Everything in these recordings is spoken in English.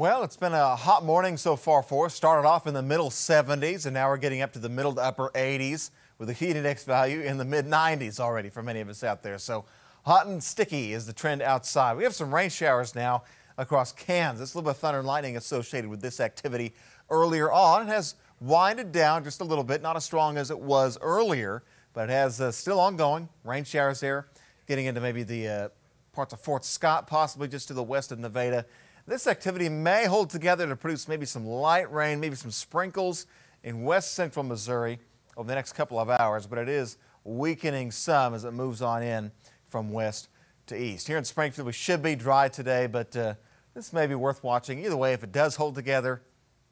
Well, it's been a hot morning so far for us. Started off in the middle 70s, and now we're getting up to the middle to upper 80s with a heat index value in the mid 90s already for many of us out there. So hot and sticky is the trend outside. We have some rain showers now across Kansas. A little bit of thunder and lightning associated with this activity earlier on. It has winded down just a little bit, not as strong as it was earlier, but it has uh, still ongoing. Rain showers there, getting into maybe the uh, parts of Fort Scott, possibly just to the west of Nevada. This activity may hold together to produce maybe some light rain, maybe some sprinkles in west central Missouri over the next couple of hours, but it is weakening some as it moves on in from west to east. Here in Springfield, we should be dry today, but uh, this may be worth watching. Either way, if it does hold together,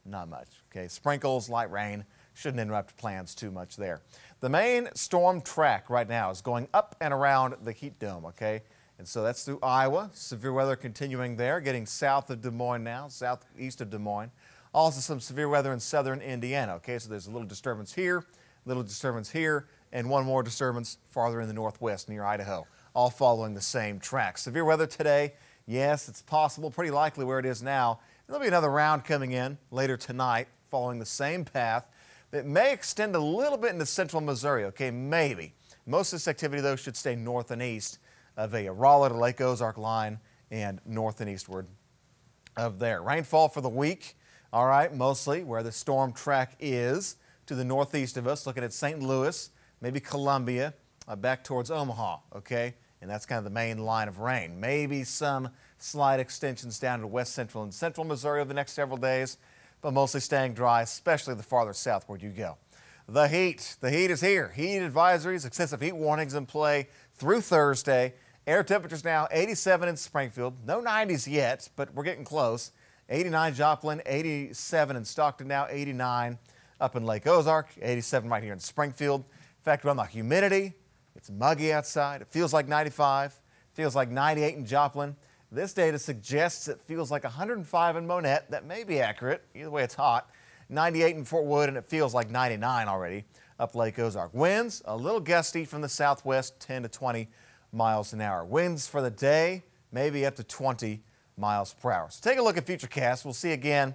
not much. Okay, sprinkles, light rain shouldn't interrupt plans too much there. The main storm track right now is going up and around the heat dome. Okay, and so that's through Iowa. Severe weather continuing there, getting south of Des Moines now, southeast of Des Moines. Also some severe weather in southern Indiana. Okay, so there's a little disturbance here, little disturbance here, and one more disturbance farther in the northwest near Idaho, all following the same track. Severe weather today, yes, it's possible, pretty likely where it is now. There'll be another round coming in later tonight following the same path. that may extend a little bit into central Missouri, okay, maybe. Most of this activity, though, should stay north and east of a Rolla to Lake Ozark line and north and eastward of there. Rainfall for the week, all right, mostly where the storm track is to the northeast of us, looking at St. Louis, maybe Columbia, uh, back towards Omaha, okay? And that's kind of the main line of rain. Maybe some slight extensions down to west central and central Missouri over the next several days, but mostly staying dry, especially the farther southward you go. The heat, the heat is here. Heat advisories, excessive heat warnings in play through Thursday. Air temperatures now 87 in Springfield. No 90s yet, but we're getting close. 89 Joplin, 87 in Stockton now, 89 up in Lake Ozark, 87 right here in Springfield. Factor on the humidity. It's muggy outside. It feels like 95. Feels like 98 in Joplin. This data suggests it feels like 105 in Monett. That may be accurate. Either way, it's hot. 98 in Fort Wood, and it feels like 99 already up Lake Ozark. Winds a little gusty from the southwest, 10 to 20 miles an hour. Winds for the day, maybe up to 20 miles per hour. So take a look at Futurecast. We'll see again.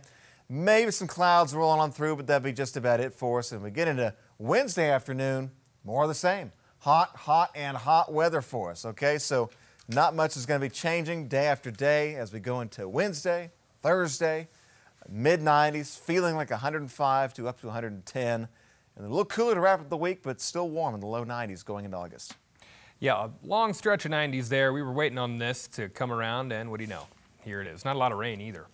Maybe some clouds rolling on through, but that'll be just about it for us. And we get into Wednesday afternoon, more of the same. Hot, hot, and hot weather for us, okay? So not much is going to be changing day after day as we go into Wednesday, Thursday, mid 90s, feeling like 105 to up to 110. And a little cooler to wrap up the week, but still warm in the low 90s going into August. Yeah, a long stretch of 90s there. We were waiting on this to come around, and what do you know? Here it is. Not a lot of rain either.